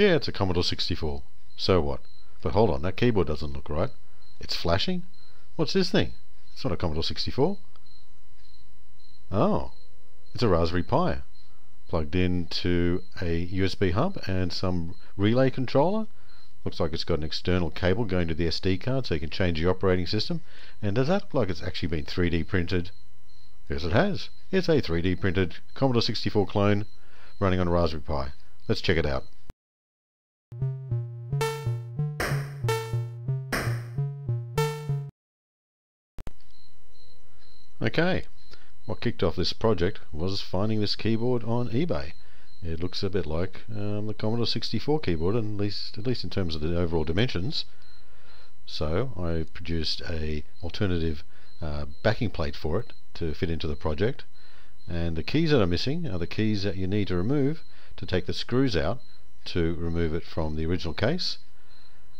Yeah, it's a Commodore 64. So what? But hold on, that keyboard doesn't look right. It's flashing? What's this thing? It's not a Commodore 64. Oh, it's a Raspberry Pi plugged into a USB hub and some relay controller. Looks like it's got an external cable going to the SD card so you can change the operating system. And does that look like it's actually been 3D printed? Yes, it has. It's a 3D printed Commodore 64 clone running on a Raspberry Pi. Let's check it out. Okay, what kicked off this project was finding this keyboard on eBay. It looks a bit like um, the Commodore 64 keyboard, at least at least in terms of the overall dimensions. So I produced a alternative uh, backing plate for it to fit into the project. And the keys that are missing are the keys that you need to remove to take the screws out to remove it from the original case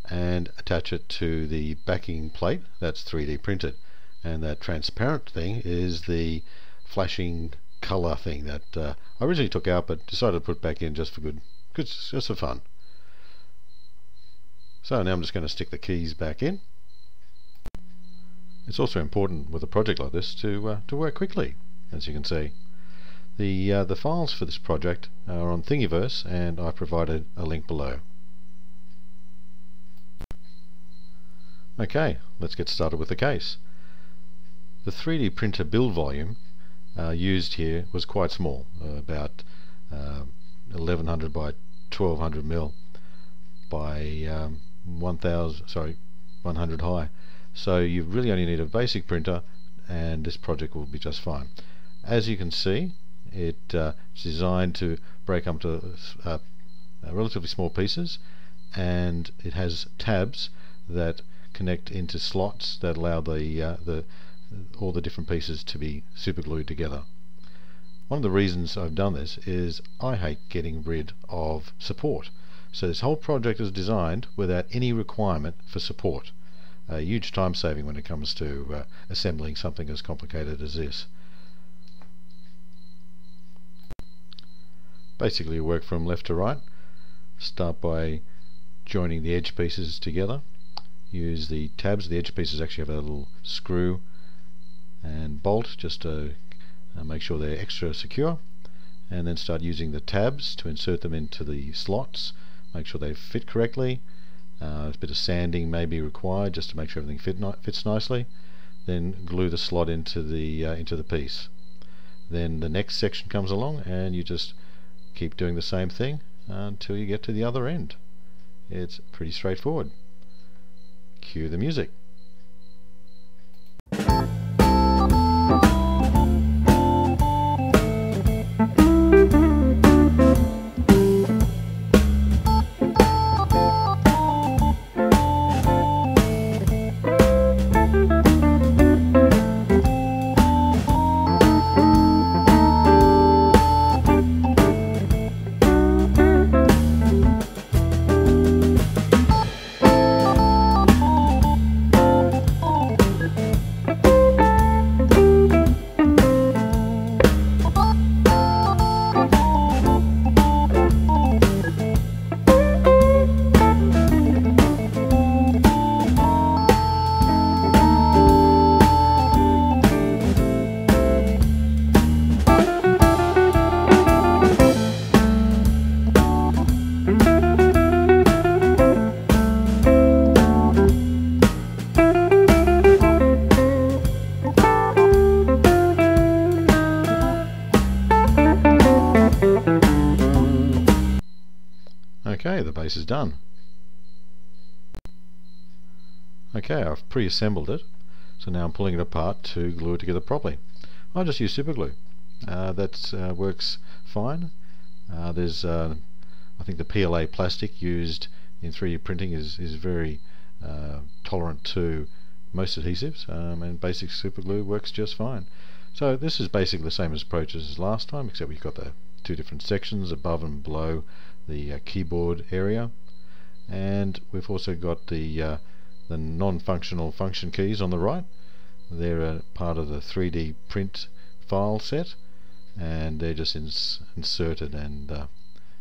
and attach it to the backing plate that's 3D printed and that transparent thing is the flashing color thing that uh, I originally took out but decided to put back in just for good just for fun. So now I'm just going to stick the keys back in. It's also important with a project like this to uh, to work quickly as you can see. The uh, the files for this project are on Thingiverse and I've provided a link below. Okay let's get started with the case the 3D printer build volume uh, used here was quite small, uh, about 1100 um, by 1200 mil by um, 1000 sorry 100 high. So you really only need a basic printer and this project will be just fine. As you can see it, uh, it's designed to break up to uh, relatively small pieces and it has tabs that connect into slots that allow the uh, the all the different pieces to be super glued together. One of the reasons I've done this is I hate getting rid of support. So this whole project is designed without any requirement for support. A huge time saving when it comes to uh, assembling something as complicated as this. Basically you work from left to right. Start by joining the edge pieces together. Use the tabs. The edge pieces actually have a little screw and bolt just to uh, make sure they're extra secure and then start using the tabs to insert them into the slots make sure they fit correctly. Uh, a bit of sanding may be required just to make sure everything fit fits nicely. Then glue the slot into the uh, into the piece. Then the next section comes along and you just keep doing the same thing until you get to the other end. It's pretty straightforward. Cue the music Okay, the base is done. Okay, I've pre-assembled it, so now I'm pulling it apart to glue it together properly. I'll just use super glue. Uh, that uh, works fine. Uh, there's, uh, I think the PLA plastic used in 3D printing is, is very uh, tolerant to most adhesives, um, and basic super glue works just fine. So this is basically the same as approach as last time, except we've got the two different sections above and below the uh, keyboard area and we've also got the uh, the non-functional function keys on the right they're a part of the 3D print file set and they're just ins inserted and uh,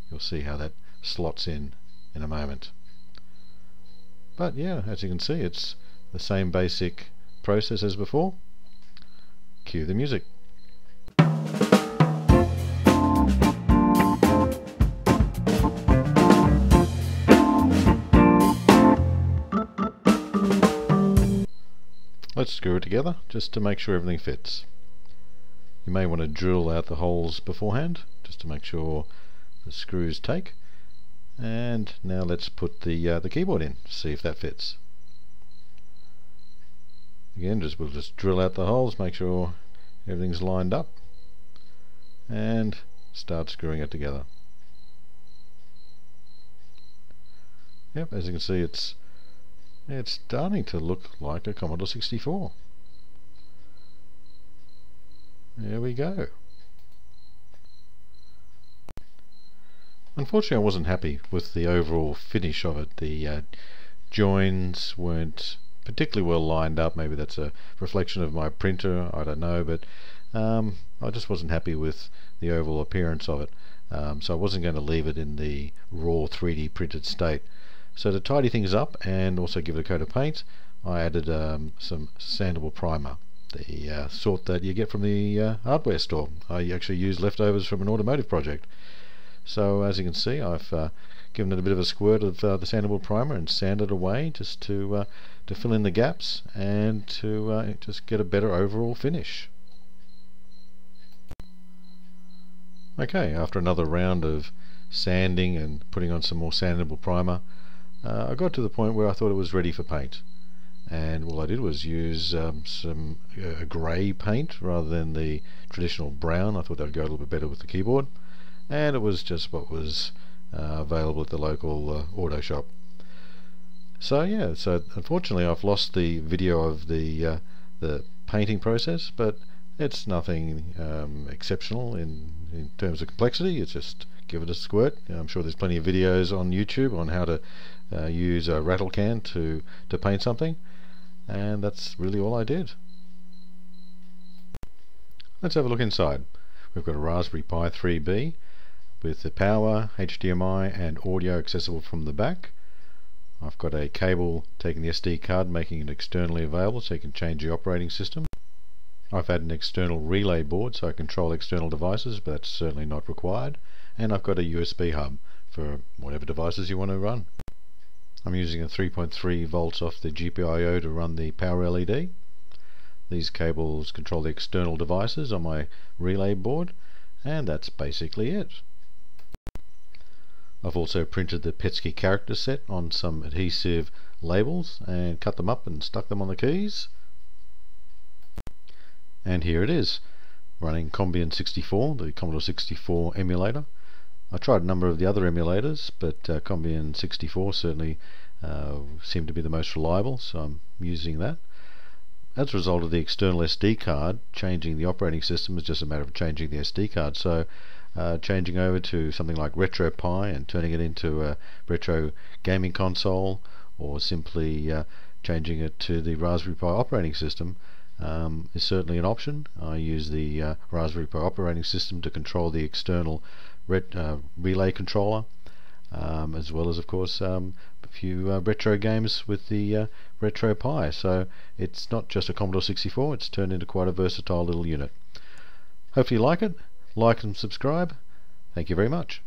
you'll see how that slots in in a moment. But yeah, as you can see, it's the same basic process as before. Cue the music. Screw it together just to make sure everything fits. You may want to drill out the holes beforehand just to make sure the screws take. And now let's put the uh, the keyboard in, see if that fits. Again, just we'll just drill out the holes, make sure everything's lined up, and start screwing it together. Yep, as you can see, it's it's starting to look like a Commodore 64. There we go. Unfortunately, I wasn't happy with the overall finish of it. The uh, joins weren't particularly well lined up. Maybe that's a reflection of my printer. I don't know, but um, I just wasn't happy with the overall appearance of it. Um, so I wasn't going to leave it in the raw 3D printed state. So to tidy things up and also give it a coat of paint, I added um, some sandable primer, the uh, sort that you get from the uh, hardware store. I actually used leftovers from an automotive project. So as you can see, I've uh, given it a bit of a squirt of uh, the sandable primer and sanded away just to uh, to fill in the gaps and to uh, just get a better overall finish. Okay, after another round of sanding and putting on some more sandable primer, uh, I got to the point where I thought it was ready for paint. And all I did was use um, some uh, grey paint rather than the traditional brown. I thought that would go a little bit better with the keyboard. And it was just what was uh, available at the local uh, auto shop. So yeah so unfortunately I've lost the video of the uh, the painting process but it's nothing um, exceptional in, in terms of complexity. It's just give it a squirt. I'm sure there's plenty of videos on YouTube on how to uh, use a rattle can to, to paint something and that's really all I did. Let's have a look inside. We've got a Raspberry Pi 3B with the power, HDMI and audio accessible from the back. I've got a cable taking the SD card making it externally available so you can change the operating system. I've had an external relay board so I control external devices but that's certainly not required and I've got a USB hub for whatever devices you want to run. I'm using a 3.3 volts off the GPIO to run the power LED. These cables control the external devices on my relay board and that's basically it. I've also printed the PETSCII character set on some adhesive labels and cut them up and stuck them on the keys. And here it is, running Combian 64, the Commodore 64 emulator. I tried a number of the other emulators, but uh, Combian 64 certainly uh, seemed to be the most reliable, so I'm using that. As a result of the external SD card, changing the operating system is just a matter of changing the SD card. So uh, changing over to something like RetroPie and turning it into a retro gaming console, or simply uh, changing it to the Raspberry Pi operating system um, is certainly an option. I use the uh, Raspberry Pi operating system to control the external uh, relay controller, um, as well as of course um, a few uh, retro games with the uh, RetroPie. So it's not just a Commodore 64; it's turned into quite a versatile little unit. Hopefully you like it. Like and subscribe. Thank you very much.